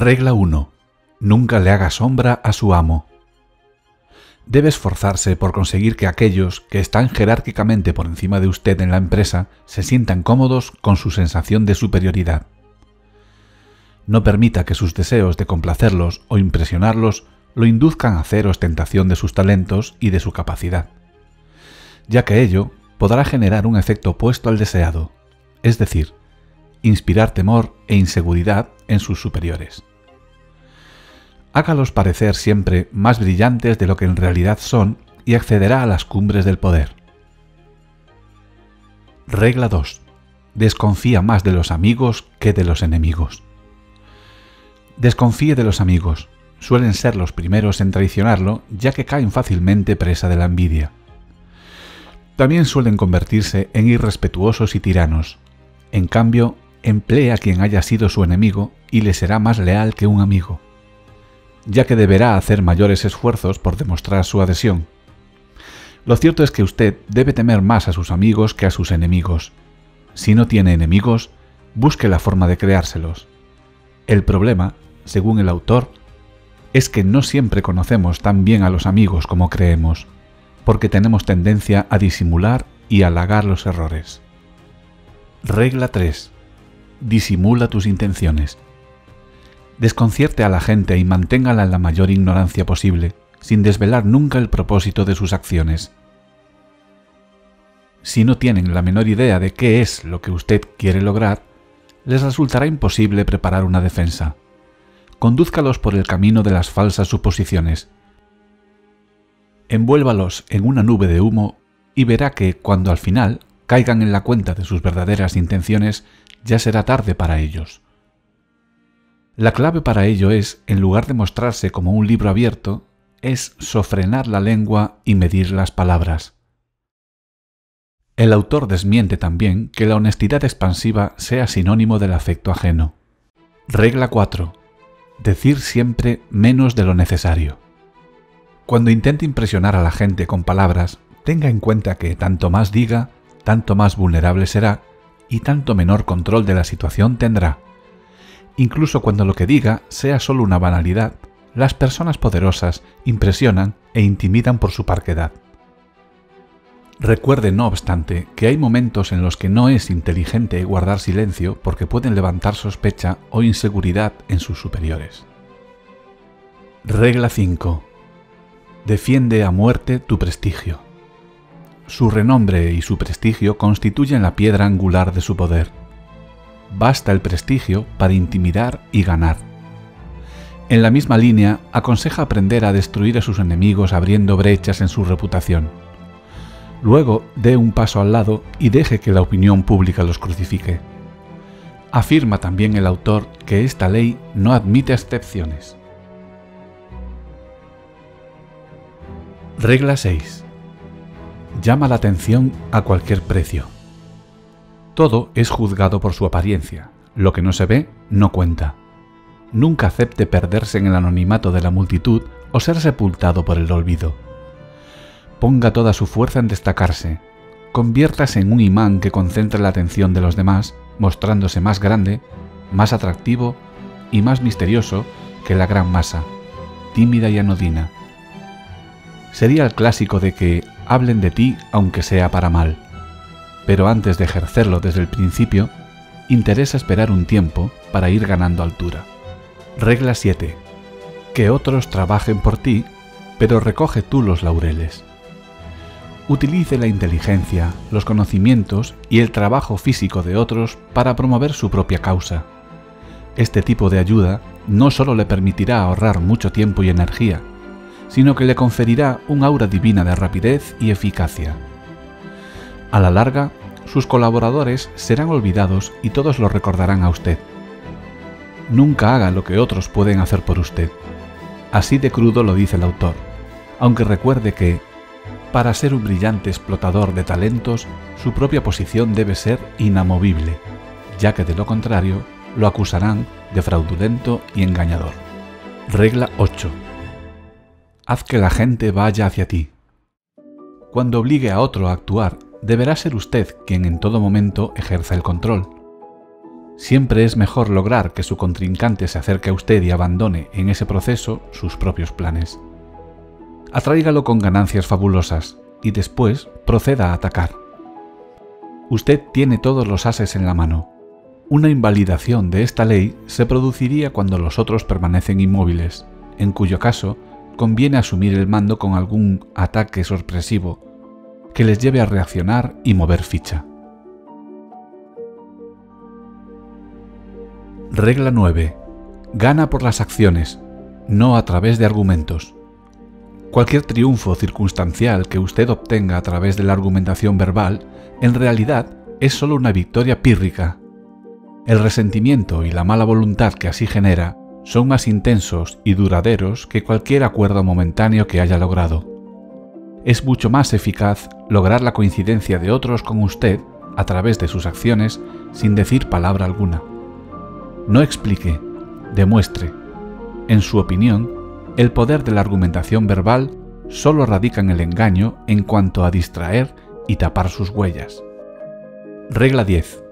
Regla 1. Nunca le haga sombra a su amo. Debe esforzarse por conseguir que aquellos que están jerárquicamente por encima de usted en la empresa se sientan cómodos con su sensación de superioridad. No permita que sus deseos de complacerlos o impresionarlos lo induzcan a hacer ostentación de sus talentos y de su capacidad, ya que ello podrá generar un efecto opuesto al deseado, es decir, inspirar temor e inseguridad en sus superiores. Hágalos parecer siempre más brillantes de lo que en realidad son y accederá a las cumbres del poder. Regla 2. Desconfía más de los amigos que de los enemigos. Desconfíe de los amigos. Suelen ser los primeros en traicionarlo ya que caen fácilmente presa de la envidia. También suelen convertirse en irrespetuosos y tiranos. En cambio, emplea a quien haya sido su enemigo y le será más leal que un amigo, ya que deberá hacer mayores esfuerzos por demostrar su adhesión. Lo cierto es que usted debe temer más a sus amigos que a sus enemigos. Si no tiene enemigos, busque la forma de creárselos. El problema, según el autor, es que no siempre conocemos tan bien a los amigos como creemos, porque tenemos tendencia a disimular y halagar los errores. Regla 3 disimula tus intenciones. Desconcierte a la gente y manténgala en la mayor ignorancia posible, sin desvelar nunca el propósito de sus acciones. Si no tienen la menor idea de qué es lo que usted quiere lograr, les resultará imposible preparar una defensa. Condúzcalos por el camino de las falsas suposiciones. Envuélvalos en una nube de humo y verá que, cuando al final caigan en la cuenta de sus verdaderas intenciones, ya será tarde para ellos. La clave para ello es, en lugar de mostrarse como un libro abierto, es sofrenar la lengua y medir las palabras. El autor desmiente también que la honestidad expansiva sea sinónimo del afecto ajeno. Regla 4. Decir siempre menos de lo necesario. Cuando intente impresionar a la gente con palabras, tenga en cuenta que tanto más diga, tanto más vulnerable será y tanto menor control de la situación tendrá. Incluso cuando lo que diga sea solo una banalidad, las personas poderosas impresionan e intimidan por su parquedad. Recuerde, no obstante, que hay momentos en los que no es inteligente guardar silencio porque pueden levantar sospecha o inseguridad en sus superiores. Regla 5. Defiende a muerte tu prestigio. Su renombre y su prestigio constituyen la piedra angular de su poder. Basta el prestigio para intimidar y ganar. En la misma línea, aconseja aprender a destruir a sus enemigos abriendo brechas en su reputación. Luego, dé un paso al lado y deje que la opinión pública los crucifique. Afirma también el autor que esta ley no admite excepciones. Regla 6 llama la atención a cualquier precio. Todo es juzgado por su apariencia. Lo que no se ve no cuenta. Nunca acepte perderse en el anonimato de la multitud o ser sepultado por el olvido. Ponga toda su fuerza en destacarse. Conviértase en un imán que concentre la atención de los demás, mostrándose más grande, más atractivo y más misterioso que la gran masa, tímida y anodina. Sería el clásico de que hablen de ti aunque sea para mal. Pero antes de ejercerlo desde el principio, interesa esperar un tiempo para ir ganando altura. Regla 7. Que otros trabajen por ti, pero recoge tú los laureles. Utilice la inteligencia, los conocimientos y el trabajo físico de otros para promover su propia causa. Este tipo de ayuda no solo le permitirá ahorrar mucho tiempo y energía, sino que le conferirá un aura divina de rapidez y eficacia. A la larga, sus colaboradores serán olvidados y todos lo recordarán a usted. Nunca haga lo que otros pueden hacer por usted. Así de crudo lo dice el autor, aunque recuerde que, para ser un brillante explotador de talentos, su propia posición debe ser inamovible, ya que de lo contrario lo acusarán de fraudulento y engañador. Regla 8 haz que la gente vaya hacia ti. Cuando obligue a otro a actuar, deberá ser usted quien en todo momento ejerza el control. siempre es mejor lograr que su contrincante se acerque a usted y abandone en ese proceso sus propios planes. Atráigalo con ganancias fabulosas y después proceda a atacar. Usted tiene todos los ases en la mano. Una invalidación de esta ley se produciría cuando los otros permanecen inmóviles, en cuyo caso conviene asumir el mando con algún ataque sorpresivo que les lleve a reaccionar y mover ficha. Regla 9. Gana por las acciones, no a través de argumentos. Cualquier triunfo circunstancial que usted obtenga a través de la argumentación verbal, en realidad es solo una victoria pírrica. El resentimiento y la mala voluntad que así genera son más intensos y duraderos que cualquier acuerdo momentáneo que haya logrado. Es mucho más eficaz lograr la coincidencia de otros con usted a través de sus acciones sin decir palabra alguna. No explique, demuestre. En su opinión, el poder de la argumentación verbal solo radica en el engaño en cuanto a distraer y tapar sus huellas. Regla 10.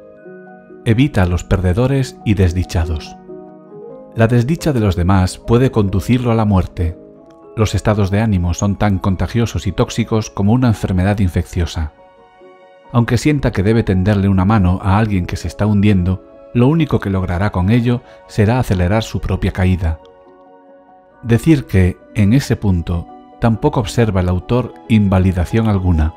Evita a los perdedores y desdichados. La desdicha de los demás puede conducirlo a la muerte. Los estados de ánimo son tan contagiosos y tóxicos como una enfermedad infecciosa. Aunque sienta que debe tenderle una mano a alguien que se está hundiendo, lo único que logrará con ello será acelerar su propia caída. Decir que, en ese punto, tampoco observa el autor invalidación alguna.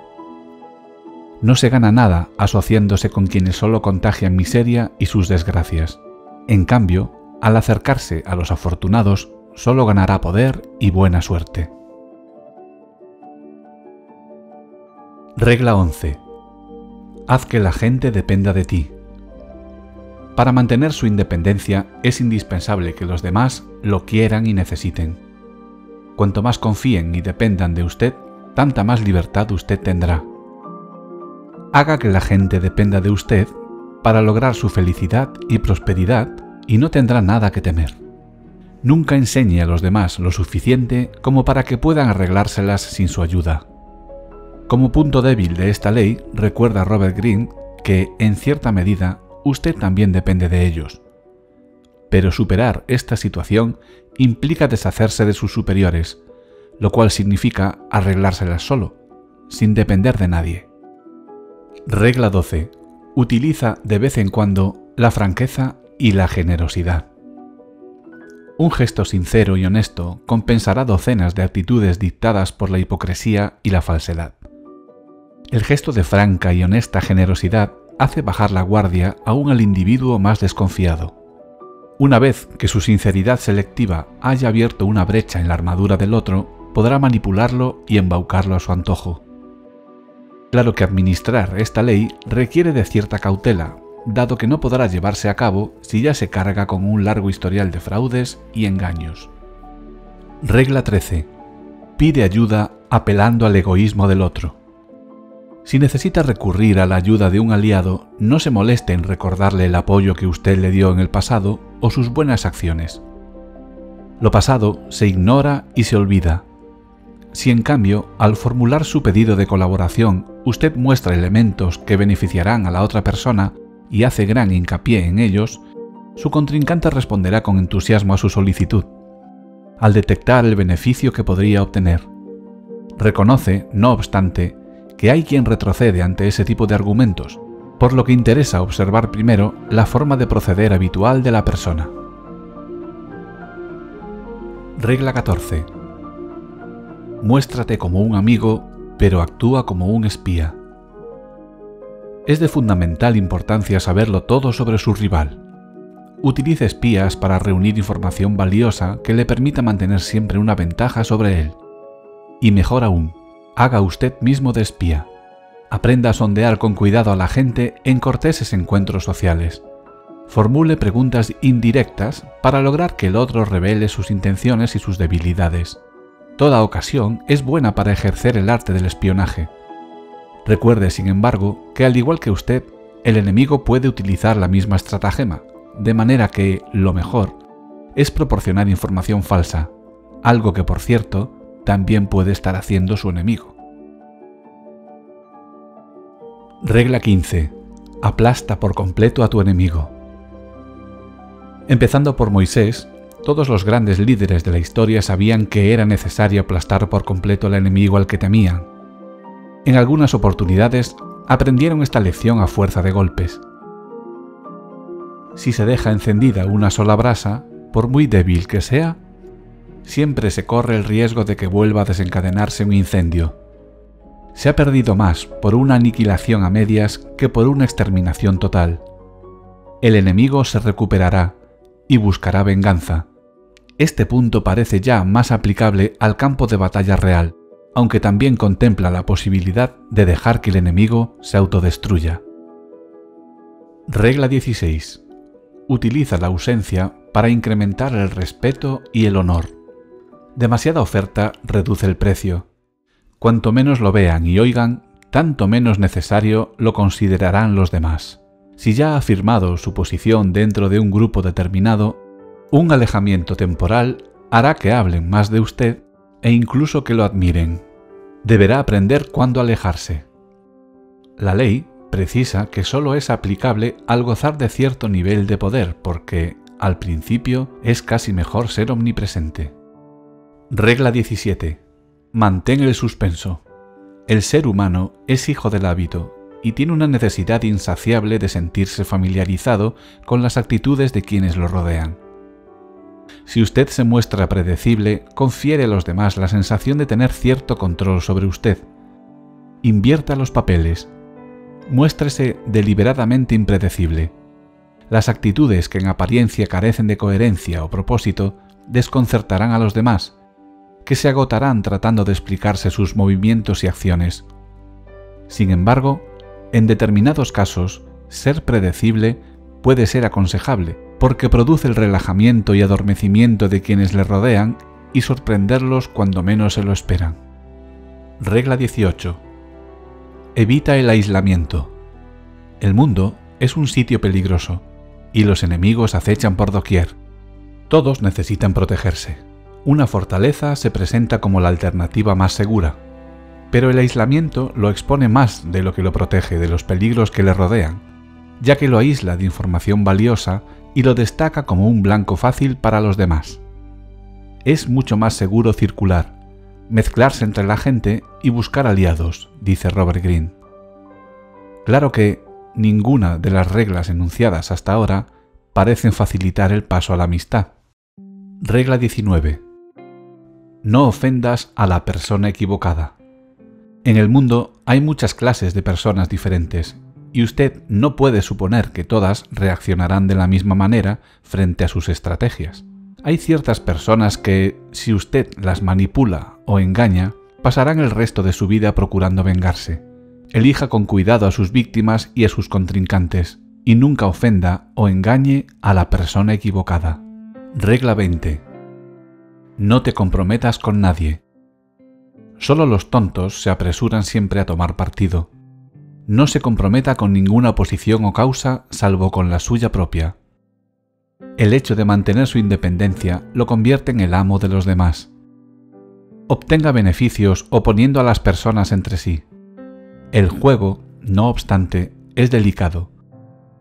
No se gana nada asociándose con quienes solo contagian miseria y sus desgracias. En cambio, al acercarse a los afortunados, solo ganará poder y buena suerte. Regla 11. Haz que la gente dependa de ti. Para mantener su independencia es indispensable que los demás lo quieran y necesiten. Cuanto más confíen y dependan de usted, tanta más libertad usted tendrá. Haga que la gente dependa de usted para lograr su felicidad y prosperidad y no tendrá nada que temer. Nunca enseñe a los demás lo suficiente como para que puedan arreglárselas sin su ayuda. Como punto débil de esta ley, recuerda Robert Greene que, en cierta medida, usted también depende de ellos. Pero superar esta situación implica deshacerse de sus superiores, lo cual significa arreglárselas solo, sin depender de nadie. Regla 12. Utiliza de vez en cuando la franqueza y la generosidad. Un gesto sincero y honesto compensará docenas de actitudes dictadas por la hipocresía y la falsedad. El gesto de franca y honesta generosidad hace bajar la guardia aún al individuo más desconfiado. Una vez que su sinceridad selectiva haya abierto una brecha en la armadura del otro, podrá manipularlo y embaucarlo a su antojo. Claro que administrar esta ley requiere de cierta cautela, dado que no podrá llevarse a cabo si ya se carga con un largo historial de fraudes y engaños. Regla 13. Pide ayuda apelando al egoísmo del otro. Si necesita recurrir a la ayuda de un aliado, no se moleste en recordarle el apoyo que usted le dio en el pasado o sus buenas acciones. Lo pasado se ignora y se olvida. Si en cambio, al formular su pedido de colaboración, usted muestra elementos que beneficiarán a la otra persona y hace gran hincapié en ellos, su contrincante responderá con entusiasmo a su solicitud, al detectar el beneficio que podría obtener. Reconoce, no obstante, que hay quien retrocede ante ese tipo de argumentos, por lo que interesa observar primero la forma de proceder habitual de la persona. Regla 14. Muéstrate como un amigo, pero actúa como un espía. Es de fundamental importancia saberlo todo sobre su rival. Utilice espías para reunir información valiosa que le permita mantener siempre una ventaja sobre él. Y mejor aún, haga usted mismo de espía. Aprenda a sondear con cuidado a la gente en corteses encuentros sociales. Formule preguntas indirectas para lograr que el otro revele sus intenciones y sus debilidades. Toda ocasión es buena para ejercer el arte del espionaje. Recuerde, sin embargo, que al igual que usted, el enemigo puede utilizar la misma estratagema, de manera que lo mejor es proporcionar información falsa, algo que por cierto también puede estar haciendo su enemigo. Regla 15. Aplasta por completo a tu enemigo. Empezando por Moisés, todos los grandes líderes de la historia sabían que era necesario aplastar por completo al enemigo al que temían. En algunas oportunidades aprendieron esta lección a fuerza de golpes. Si se deja encendida una sola brasa, por muy débil que sea, siempre se corre el riesgo de que vuelva a desencadenarse un incendio. Se ha perdido más por una aniquilación a medias que por una exterminación total. El enemigo se recuperará y buscará venganza. Este punto parece ya más aplicable al campo de batalla real, aunque también contempla la posibilidad de dejar que el enemigo se autodestruya. Regla 16. Utiliza la ausencia para incrementar el respeto y el honor. Demasiada oferta reduce el precio. Cuanto menos lo vean y oigan, tanto menos necesario lo considerarán los demás. Si ya ha afirmado su posición dentro de un grupo determinado, un alejamiento temporal hará que hablen más de usted e incluso que lo admiren. Deberá aprender cuándo alejarse. La ley precisa que solo es aplicable al gozar de cierto nivel de poder porque, al principio, es casi mejor ser omnipresente. Regla 17. Mantén el suspenso. El ser humano es hijo del hábito y tiene una necesidad insaciable de sentirse familiarizado con las actitudes de quienes lo rodean. Si usted se muestra predecible, confiere a los demás la sensación de tener cierto control sobre usted. Invierta los papeles. Muéstrese deliberadamente impredecible. Las actitudes que en apariencia carecen de coherencia o propósito desconcertarán a los demás, que se agotarán tratando de explicarse sus movimientos y acciones. Sin embargo, en determinados casos, ser predecible puede ser aconsejable, porque produce el relajamiento y adormecimiento de quienes le rodean y sorprenderlos cuando menos se lo esperan. Regla 18. Evita el aislamiento. El mundo es un sitio peligroso y los enemigos acechan por doquier. Todos necesitan protegerse. Una fortaleza se presenta como la alternativa más segura, pero el aislamiento lo expone más de lo que lo protege de los peligros que le rodean, ya que lo aísla de información valiosa y lo destaca como un blanco fácil para los demás. Es mucho más seguro circular, mezclarse entre la gente y buscar aliados, dice Robert Greene. Claro que ninguna de las reglas enunciadas hasta ahora parecen facilitar el paso a la amistad. Regla 19. No ofendas a la persona equivocada. En el mundo hay muchas clases de personas diferentes y usted no puede suponer que todas reaccionarán de la misma manera frente a sus estrategias. Hay ciertas personas que, si usted las manipula o engaña, pasarán el resto de su vida procurando vengarse. Elija con cuidado a sus víctimas y a sus contrincantes, y nunca ofenda o engañe a la persona equivocada. Regla 20. No te comprometas con nadie. Solo los tontos se apresuran siempre a tomar partido no se comprometa con ninguna posición o causa salvo con la suya propia. El hecho de mantener su independencia lo convierte en el amo de los demás. Obtenga beneficios oponiendo a las personas entre sí. El juego, no obstante, es delicado,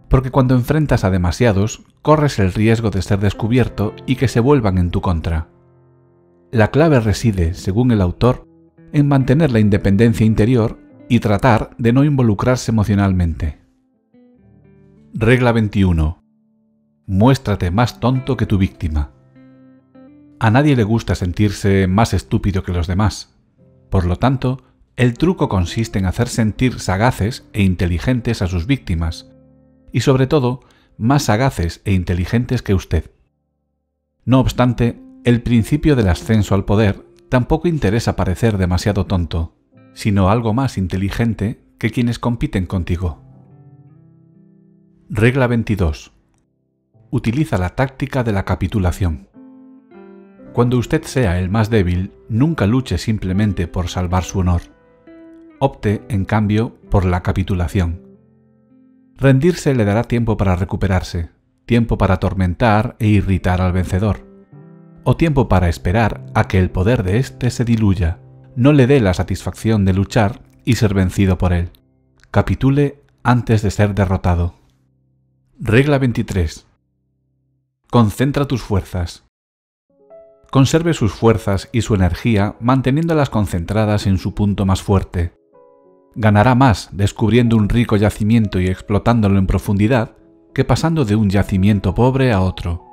porque cuando enfrentas a demasiados, corres el riesgo de ser descubierto y que se vuelvan en tu contra. La clave reside, según el autor, en mantener la independencia interior y tratar de no involucrarse emocionalmente. Regla 21. Muéstrate más tonto que tu víctima. A nadie le gusta sentirse más estúpido que los demás. Por lo tanto, el truco consiste en hacer sentir sagaces e inteligentes a sus víctimas, y sobre todo, más sagaces e inteligentes que usted. No obstante, el principio del ascenso al poder tampoco interesa parecer demasiado tonto sino algo más inteligente que quienes compiten contigo. Regla 22. Utiliza la táctica de la capitulación. Cuando usted sea el más débil, nunca luche simplemente por salvar su honor. Opte, en cambio, por la capitulación. Rendirse le dará tiempo para recuperarse, tiempo para atormentar e irritar al vencedor, o tiempo para esperar a que el poder de éste se diluya no le dé la satisfacción de luchar y ser vencido por él. Capitule antes de ser derrotado. Regla 23. concentra tus fuerzas. Conserve sus fuerzas y su energía manteniéndolas concentradas en su punto más fuerte. Ganará más descubriendo un rico yacimiento y explotándolo en profundidad que pasando de un yacimiento pobre a otro.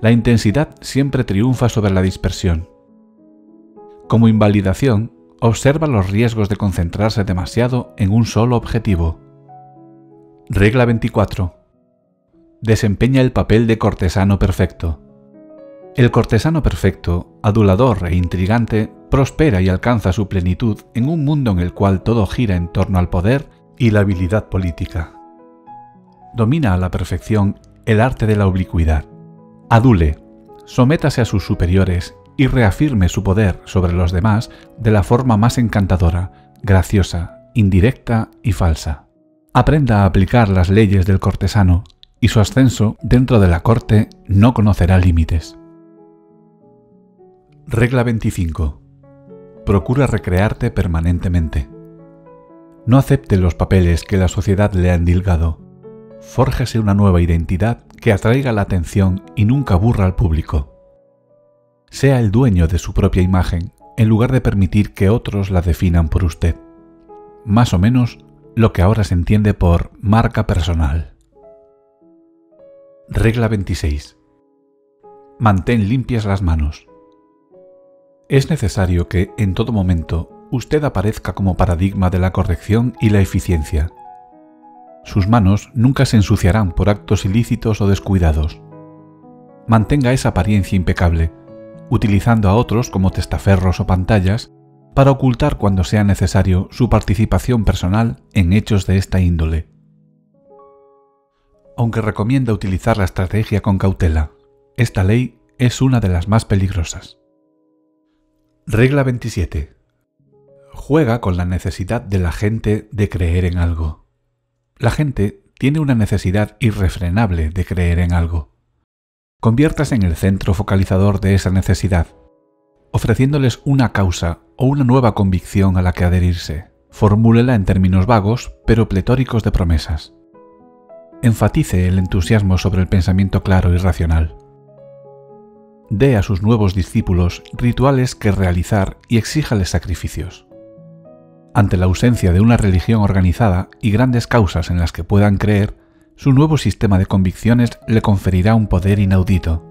La intensidad siempre triunfa sobre la dispersión. Como invalidación, observa los riesgos de concentrarse demasiado en un solo objetivo. Regla 24. Desempeña el papel de cortesano perfecto. El cortesano perfecto, adulador e intrigante, prospera y alcanza su plenitud en un mundo en el cual todo gira en torno al poder y la habilidad política. Domina a la perfección el arte de la oblicuidad. Adule, sométase a sus superiores y reafirme su poder sobre los demás de la forma más encantadora, graciosa, indirecta y falsa. Aprenda a aplicar las leyes del cortesano y su ascenso dentro de la corte no conocerá límites. Regla 25. Procura recrearte permanentemente. No acepte los papeles que la sociedad le ha endilgado. Fórjese una nueva identidad que atraiga la atención y nunca aburra al público. Sea el dueño de su propia imagen en lugar de permitir que otros la definan por usted. Más o menos lo que ahora se entiende por marca personal. Regla 26. Mantén limpias las manos. Es necesario que, en todo momento, usted aparezca como paradigma de la corrección y la eficiencia. Sus manos nunca se ensuciarán por actos ilícitos o descuidados. Mantenga esa apariencia impecable, utilizando a otros como testaferros o pantallas para ocultar cuando sea necesario su participación personal en hechos de esta índole. Aunque recomienda utilizar la estrategia con cautela, esta ley es una de las más peligrosas. Regla 27. Juega con la necesidad de la gente de creer en algo. La gente tiene una necesidad irrefrenable de creer en algo. Conviértase en el centro focalizador de esa necesidad ofreciéndoles una causa o una nueva convicción a la que adherirse. Formúlela en términos vagos, pero pletóricos de promesas. Enfatice el entusiasmo sobre el pensamiento claro y racional. Dé a sus nuevos discípulos rituales que realizar y exíjales sacrificios. Ante la ausencia de una religión organizada y grandes causas en las que puedan creer, su nuevo sistema de convicciones le conferirá un poder inaudito.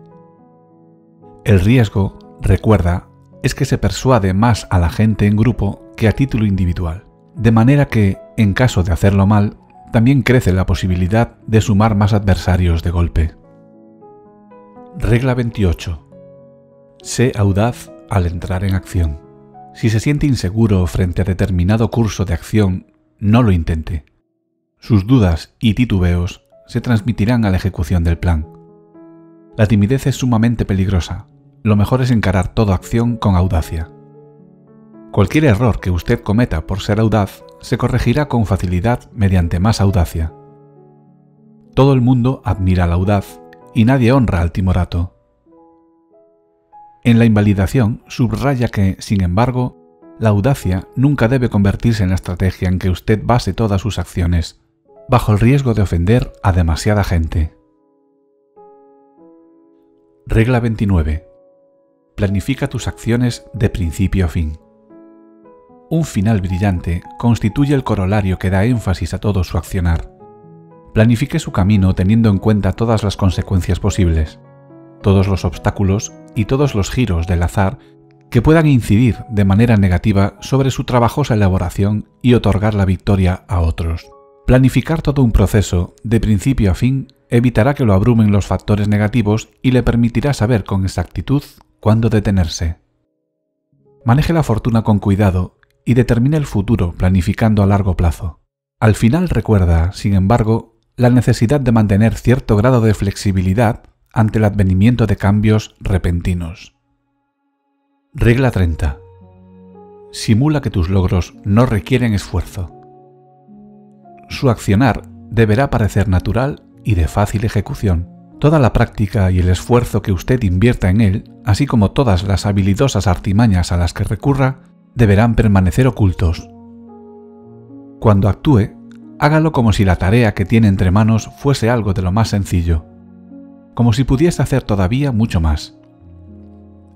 El riesgo, recuerda, es que se persuade más a la gente en grupo que a título individual, de manera que, en caso de hacerlo mal, también crece la posibilidad de sumar más adversarios de golpe. Regla 28. Sé audaz al entrar en acción. Si se siente inseguro frente a determinado curso de acción, no lo intente. Sus dudas y titubeos se transmitirán a la ejecución del plan. La timidez es sumamente peligrosa, lo mejor es encarar toda acción con audacia. Cualquier error que usted cometa por ser audaz se corregirá con facilidad mediante más audacia. Todo el mundo admira al audaz y nadie honra al timorato. En la invalidación subraya que, sin embargo, la audacia nunca debe convertirse en la estrategia en que usted base todas sus acciones, bajo el riesgo de ofender a demasiada gente. Regla 29 planifica tus acciones de principio a fin. Un final brillante constituye el corolario que da énfasis a todo su accionar. Planifique su camino teniendo en cuenta todas las consecuencias posibles, todos los obstáculos y todos los giros del azar que puedan incidir de manera negativa sobre su trabajosa elaboración y otorgar la victoria a otros. Planificar todo un proceso de principio a fin evitará que lo abrumen los factores negativos y le permitirá saber con exactitud cuándo detenerse. Maneje la fortuna con cuidado y determine el futuro planificando a largo plazo. Al final recuerda, sin embargo, la necesidad de mantener cierto grado de flexibilidad ante el advenimiento de cambios repentinos. Regla 30. Simula que tus logros no requieren esfuerzo. Su accionar deberá parecer natural y de fácil ejecución. Toda la práctica y el esfuerzo que usted invierta en él, así como todas las habilidosas artimañas a las que recurra, deberán permanecer ocultos. Cuando actúe, hágalo como si la tarea que tiene entre manos fuese algo de lo más sencillo. como si pudiese hacer todavía mucho más.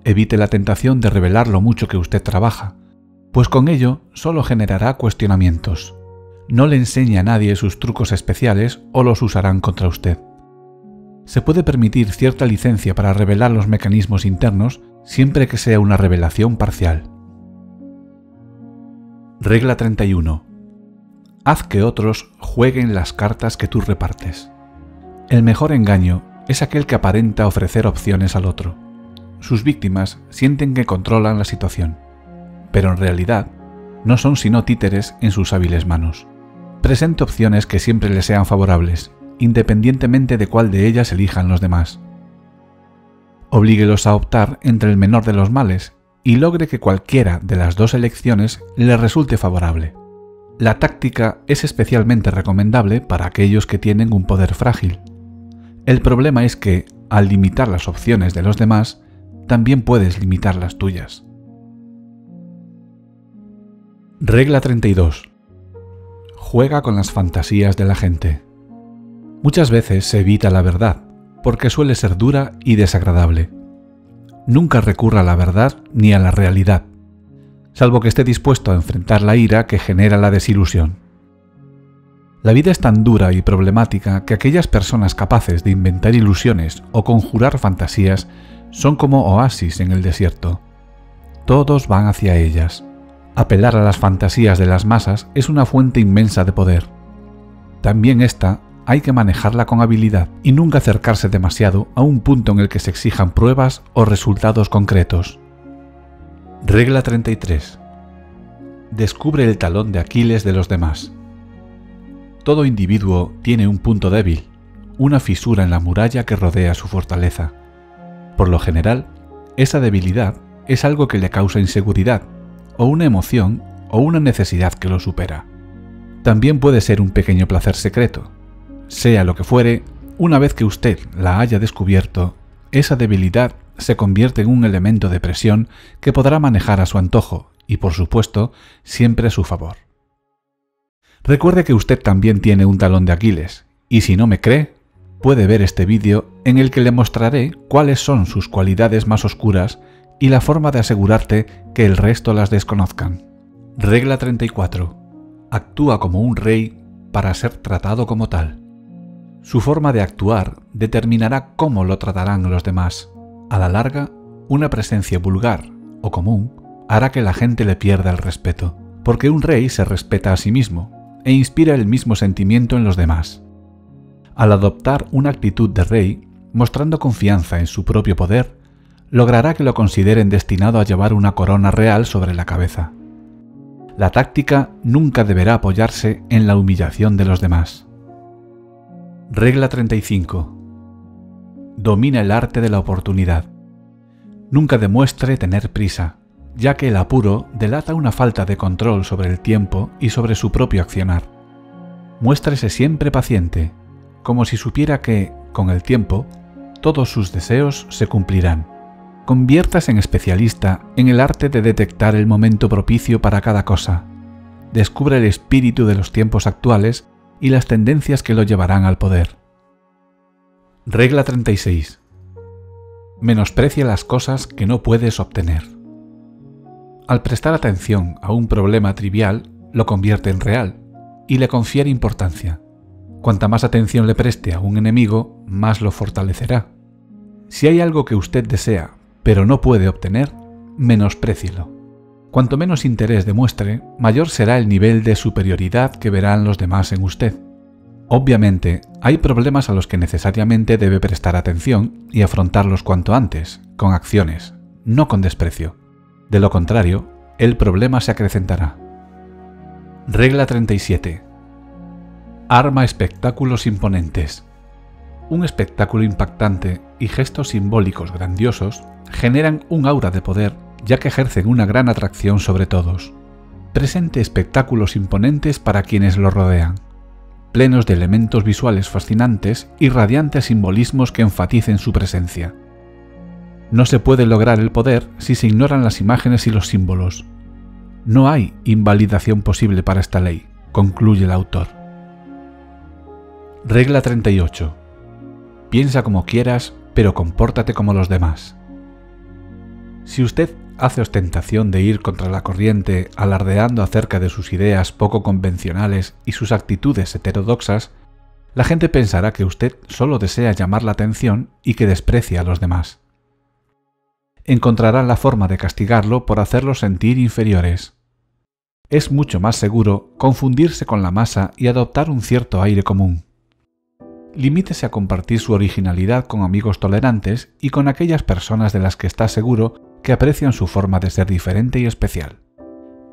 Evite la tentación de revelar lo mucho que usted trabaja, pues con ello solo generará cuestionamientos. No le enseñe a nadie sus trucos especiales o los usarán contra usted. Se puede permitir cierta licencia para revelar los mecanismos internos siempre que sea una revelación parcial. Regla 31. Haz que otros jueguen las cartas que tú repartes. El mejor engaño es aquel que aparenta ofrecer opciones al otro. Sus víctimas sienten que controlan la situación, pero en realidad no son sino títeres en sus hábiles manos. Presente opciones que siempre le sean favorables, independientemente de cuál de ellas elijan los demás. Oblíguelos a optar entre el menor de los males y logre que cualquiera de las dos elecciones le resulte favorable. La táctica es especialmente recomendable para aquellos que tienen un poder frágil. El problema es que, al limitar las opciones de los demás, también puedes limitar las tuyas. Regla 32. Juega con las fantasías de la gente. Muchas veces se evita la verdad, porque suele ser dura y desagradable. Nunca recurra a la verdad ni a la realidad, salvo que esté dispuesto a enfrentar la ira que genera la desilusión. La vida es tan dura y problemática que aquellas personas capaces de inventar ilusiones o conjurar fantasías son como oasis en el desierto. Todos van hacia ellas. Apelar a las fantasías de las masas es una fuente inmensa de poder. También esta hay que manejarla con habilidad y nunca acercarse demasiado a un punto en el que se exijan pruebas o resultados concretos. Regla 33. Descubre el talón de Aquiles de los demás. Todo individuo tiene un punto débil, una fisura en la muralla que rodea su fortaleza. Por lo general, esa debilidad es algo que le causa inseguridad, o una emoción, o una necesidad que lo supera. También puede ser un pequeño placer secreto, sea lo que fuere, una vez que usted la haya descubierto, esa debilidad se convierte en un elemento de presión que podrá manejar a su antojo y, por supuesto, siempre a su favor. Recuerde que usted también tiene un talón de Aquiles, y si no me cree, puede ver este vídeo en el que le mostraré cuáles son sus cualidades más oscuras y la forma de asegurarte que el resto las desconozcan. Regla 34. Actúa como un rey para ser tratado como tal. Su forma de actuar determinará cómo lo tratarán los demás. A la larga, una presencia vulgar o común hará que la gente le pierda el respeto, porque un rey se respeta a sí mismo e inspira el mismo sentimiento en los demás. Al adoptar una actitud de rey, mostrando confianza en su propio poder, logrará que lo consideren destinado a llevar una corona real sobre la cabeza. La táctica nunca deberá apoyarse en la humillación de los demás. Regla 35. Domina el arte de la oportunidad. Nunca demuestre tener prisa, ya que el apuro delata una falta de control sobre el tiempo y sobre su propio accionar. Muéstrese siempre paciente, como si supiera que, con el tiempo, todos sus deseos se cumplirán. Conviértase en especialista en el arte de detectar el momento propicio para cada cosa. Descubre el espíritu de los tiempos actuales y las tendencias que lo llevarán al poder. Regla 36. Menosprecia las cosas que no puedes obtener. Al prestar atención a un problema trivial, lo convierte en real y le confiere importancia. Cuanta más atención le preste a un enemigo, más lo fortalecerá. Si hay algo que usted desea, pero no puede obtener, menosprécielo. Cuanto menos interés demuestre, mayor será el nivel de superioridad que verán los demás en usted. Obviamente, hay problemas a los que necesariamente debe prestar atención y afrontarlos cuanto antes, con acciones, no con desprecio. De lo contrario, el problema se acrecentará. Regla 37. Arma espectáculos imponentes. Un espectáculo impactante y gestos simbólicos grandiosos generan un aura de poder ya que ejercen una gran atracción sobre todos. Presente espectáculos imponentes para quienes lo rodean, plenos de elementos visuales fascinantes y radiantes simbolismos que enfaticen su presencia. No se puede lograr el poder si se ignoran las imágenes y los símbolos. No hay invalidación posible para esta ley, concluye el autor. Regla 38. Piensa como quieras, pero compórtate como los demás. Si usted hace ostentación de ir contra la corriente alardeando acerca de sus ideas poco convencionales y sus actitudes heterodoxas, la gente pensará que usted solo desea llamar la atención y que desprecia a los demás. Encontrará la forma de castigarlo por hacerlos sentir inferiores. Es mucho más seguro confundirse con la masa y adoptar un cierto aire común. Limítese a compartir su originalidad con amigos tolerantes y con aquellas personas de las que está seguro que aprecian su forma de ser diferente y especial.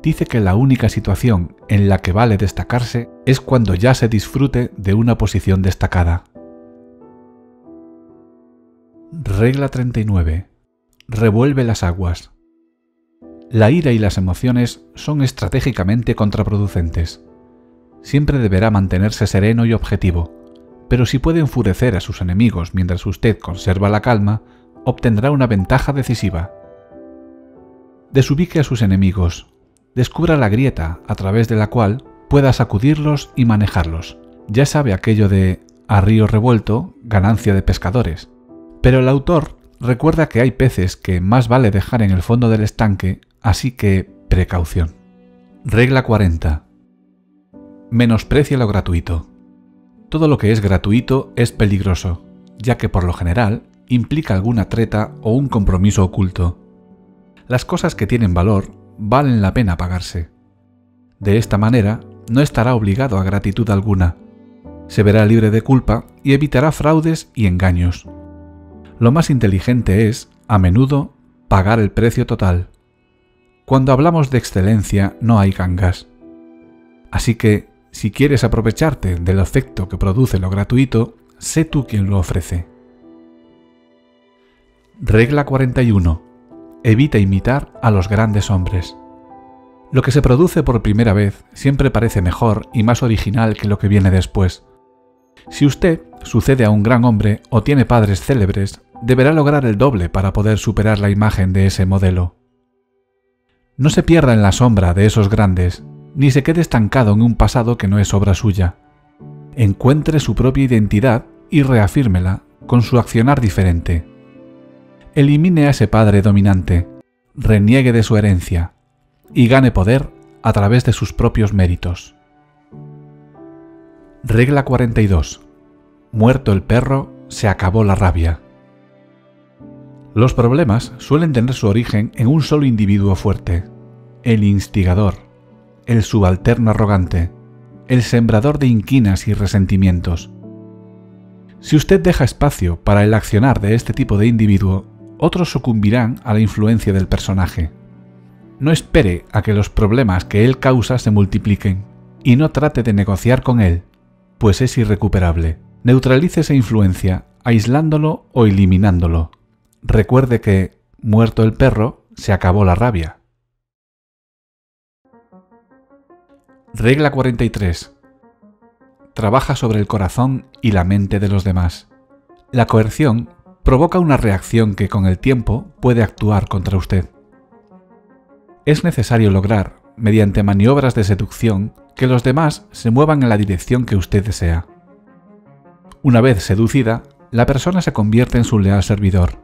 Dice que la única situación en la que vale destacarse es cuando ya se disfrute de una posición destacada. Regla 39. Revuelve las aguas. La ira y las emociones son estratégicamente contraproducentes. Siempre deberá mantenerse sereno y objetivo, pero si puede enfurecer a sus enemigos mientras usted conserva la calma, obtendrá una ventaja decisiva desubique a sus enemigos, descubra la grieta a través de la cual pueda sacudirlos y manejarlos. Ya sabe aquello de a río revuelto, ganancia de pescadores. Pero el autor recuerda que hay peces que más vale dejar en el fondo del estanque, así que precaución. Regla 40. Menosprecia lo gratuito. Todo lo que es gratuito es peligroso, ya que por lo general implica alguna treta o un compromiso oculto las cosas que tienen valor valen la pena pagarse. De esta manera, no estará obligado a gratitud alguna. Se verá libre de culpa y evitará fraudes y engaños. Lo más inteligente es, a menudo, pagar el precio total. Cuando hablamos de excelencia no hay gangas. Así que, si quieres aprovecharte del efecto que produce lo gratuito, sé tú quien lo ofrece. Regla 41 evita imitar a los grandes hombres. Lo que se produce por primera vez siempre parece mejor y más original que lo que viene después. Si usted sucede a un gran hombre o tiene padres célebres, deberá lograr el doble para poder superar la imagen de ese modelo. No se pierda en la sombra de esos grandes, ni se quede estancado en un pasado que no es obra suya. Encuentre su propia identidad y reafírmela con su accionar diferente elimine a ese padre dominante, reniegue de su herencia y gane poder a través de sus propios méritos. Regla 42. Muerto el perro, se acabó la rabia. Los problemas suelen tener su origen en un solo individuo fuerte, el instigador, el subalterno arrogante, el sembrador de inquinas y resentimientos. Si usted deja espacio para el accionar de este tipo de individuo, otros sucumbirán a la influencia del personaje. No espere a que los problemas que él causa se multipliquen y no trate de negociar con él, pues es irrecuperable. Neutralice esa influencia aislándolo o eliminándolo. Recuerde que, muerto el perro, se acabó la rabia. Regla 43. Trabaja sobre el corazón y la mente de los demás. La coerción provoca una reacción que con el tiempo puede actuar contra usted. Es necesario lograr, mediante maniobras de seducción, que los demás se muevan en la dirección que usted desea. Una vez seducida, la persona se convierte en su leal servidor.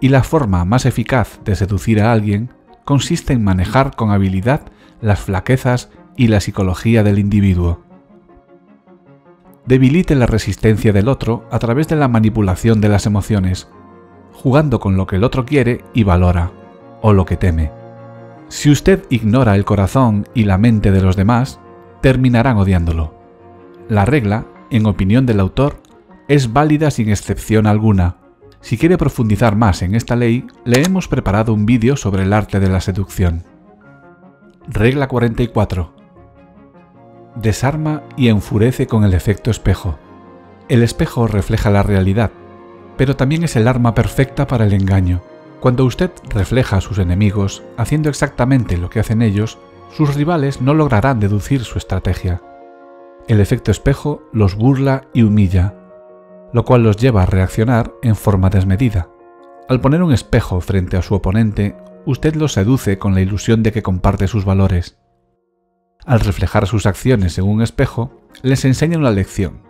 Y la forma más eficaz de seducir a alguien consiste en manejar con habilidad las flaquezas y la psicología del individuo debilite la resistencia del otro a través de la manipulación de las emociones, jugando con lo que el otro quiere y valora, o lo que teme. Si usted ignora el corazón y la mente de los demás, terminarán odiándolo. La regla, en opinión del autor, es válida sin excepción alguna. Si quiere profundizar más en esta ley, le hemos preparado un vídeo sobre el arte de la seducción. Regla 44 desarma y enfurece con el efecto espejo. El espejo refleja la realidad, pero también es el arma perfecta para el engaño. Cuando usted refleja a sus enemigos haciendo exactamente lo que hacen ellos, sus rivales no lograrán deducir su estrategia. El efecto espejo los burla y humilla, lo cual los lleva a reaccionar en forma desmedida. Al poner un espejo frente a su oponente, usted los seduce con la ilusión de que comparte sus valores al reflejar sus acciones en un espejo, les enseña una lección.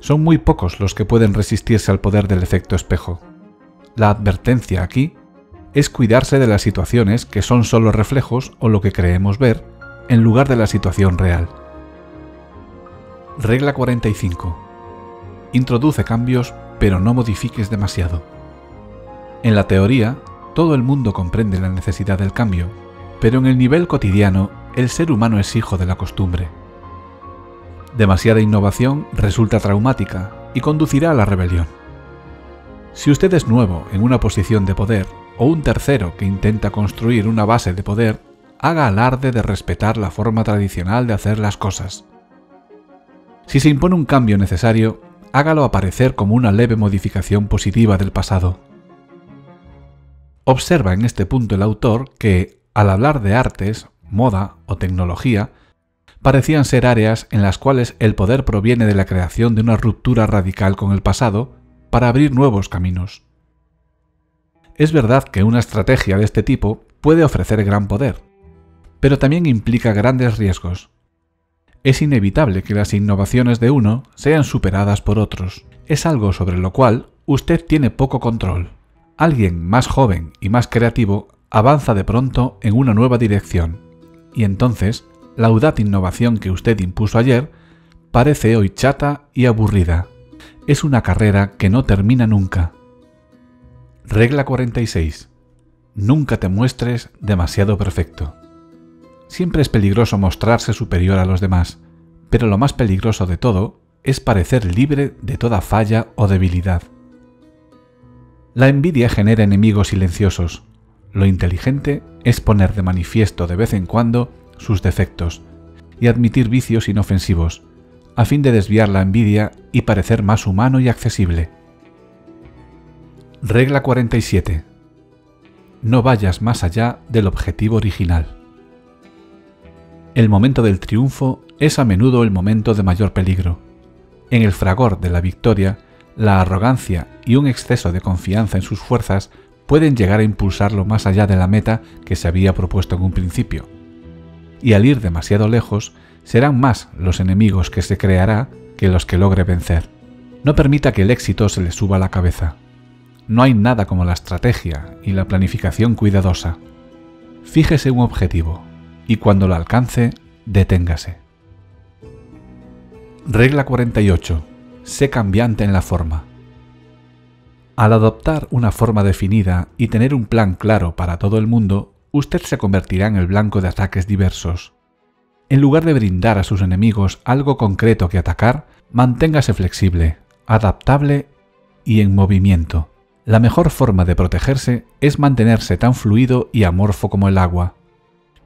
Son muy pocos los que pueden resistirse al poder del efecto espejo. La advertencia aquí es cuidarse de las situaciones que son solo reflejos o lo que creemos ver, en lugar de la situación real. Regla 45. Introduce cambios, pero no modifiques demasiado. En la teoría, todo el mundo comprende la necesidad del cambio, pero en el nivel cotidiano, el ser humano es hijo de la costumbre. Demasiada innovación resulta traumática y conducirá a la rebelión. Si usted es nuevo en una posición de poder o un tercero que intenta construir una base de poder, haga alarde de respetar la forma tradicional de hacer las cosas. Si se impone un cambio necesario, hágalo aparecer como una leve modificación positiva del pasado. Observa en este punto el autor que, al hablar de artes, moda o tecnología, parecían ser áreas en las cuales el poder proviene de la creación de una ruptura radical con el pasado para abrir nuevos caminos. Es verdad que una estrategia de este tipo puede ofrecer gran poder, pero también implica grandes riesgos. Es inevitable que las innovaciones de uno sean superadas por otros. Es algo sobre lo cual usted tiene poco control. Alguien más joven y más creativo avanza de pronto en una nueva dirección, y entonces la audaz innovación que usted impuso ayer parece hoy chata y aburrida. Es una carrera que no termina nunca. Regla 46. Nunca te muestres demasiado perfecto. Siempre es peligroso mostrarse superior a los demás, pero lo más peligroso de todo es parecer libre de toda falla o debilidad. La envidia genera enemigos silenciosos. Lo inteligente es poner de manifiesto de vez en cuando sus defectos y admitir vicios inofensivos, a fin de desviar la envidia y parecer más humano y accesible. Regla 47. No vayas más allá del objetivo original. El momento del triunfo es a menudo el momento de mayor peligro. En el fragor de la victoria, la arrogancia y un exceso de confianza en sus fuerzas pueden llegar a impulsarlo más allá de la meta que se había propuesto en un principio. Y al ir demasiado lejos, serán más los enemigos que se creará que los que logre vencer. No permita que el éxito se le suba a la cabeza. No hay nada como la estrategia y la planificación cuidadosa. Fíjese un objetivo, y cuando lo alcance, deténgase. Regla 48. Sé cambiante en la forma. Al adoptar una forma definida y tener un plan claro para todo el mundo, usted se convertirá en el blanco de ataques diversos. En lugar de brindar a sus enemigos algo concreto que atacar, manténgase flexible, adaptable y en movimiento. La mejor forma de protegerse es mantenerse tan fluido y amorfo como el agua,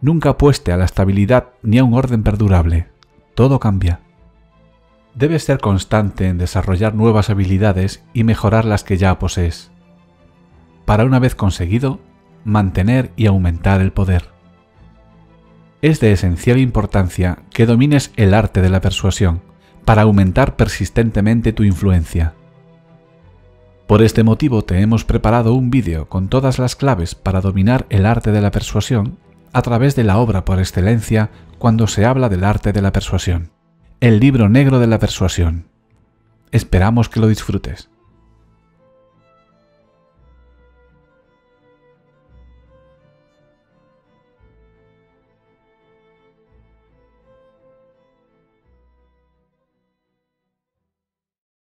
nunca apueste a la estabilidad ni a un orden perdurable. Todo cambia. Debes ser constante en desarrollar nuevas habilidades y mejorar las que ya posees. Para una vez conseguido, mantener y aumentar el poder. Es de esencial importancia que domines el arte de la persuasión para aumentar persistentemente tu influencia. Por este motivo te hemos preparado un vídeo con todas las claves para dominar el arte de la persuasión a través de la obra por excelencia cuando se habla del arte de la persuasión, el libro negro de la persuasión. Esperamos que lo disfrutes.